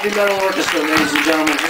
Heavy Metal Orchestra, ladies and gentlemen.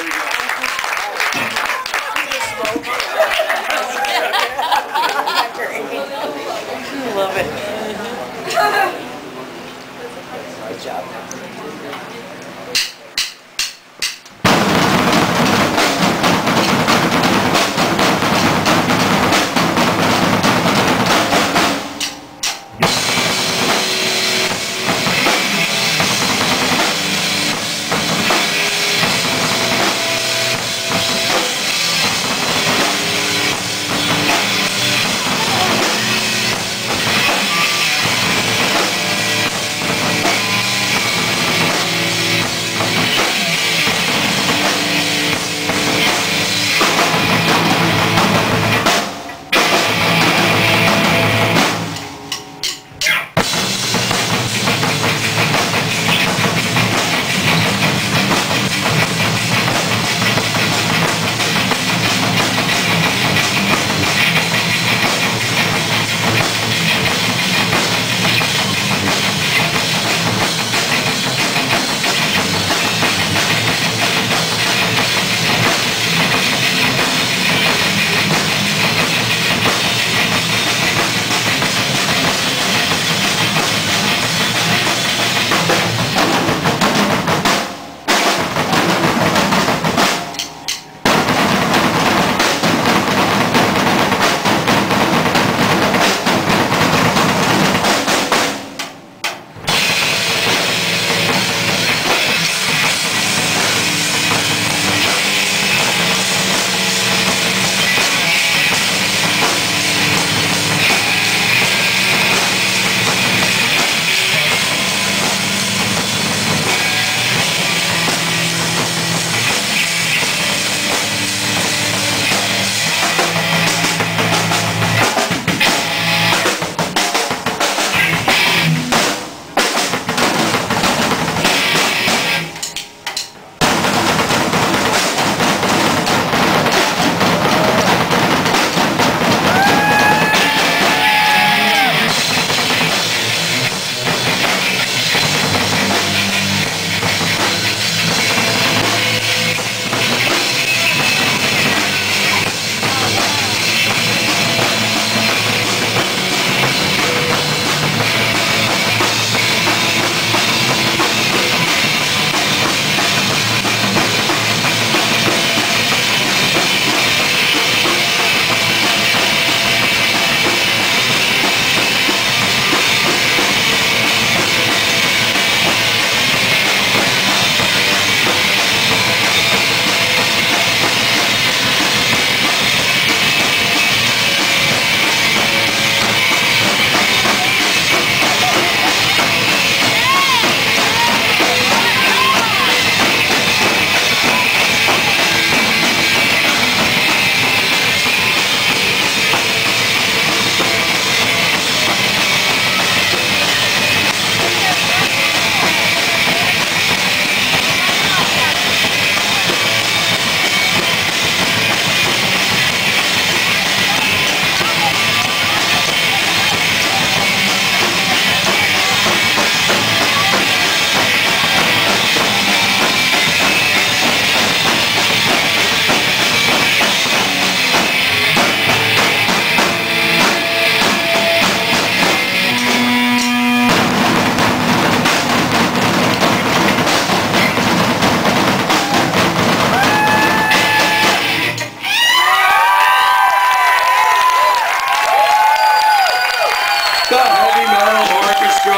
Orchestra.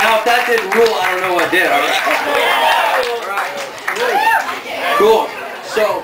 Now, if that didn't rule, I don't know what did. All right. All right. Cool. So,